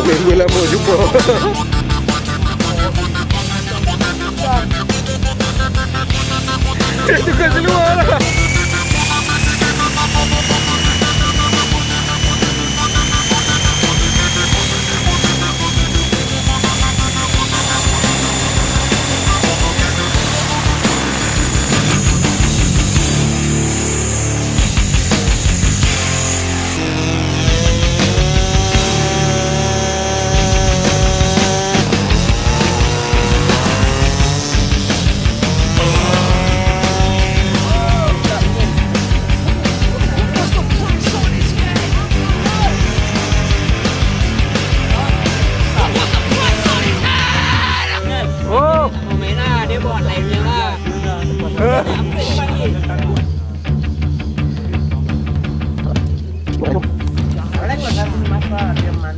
gue lah mau jumpa. Itu kan keluar lah.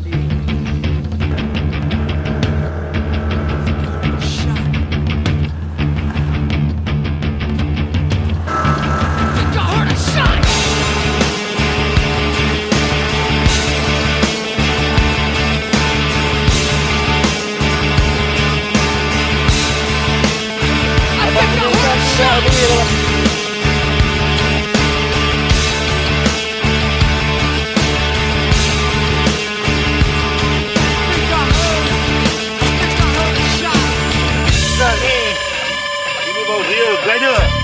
Andy. What's great do it.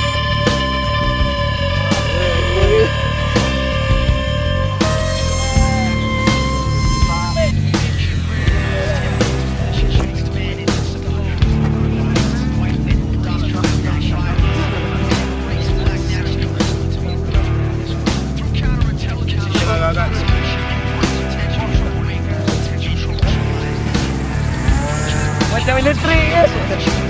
Cuéntame el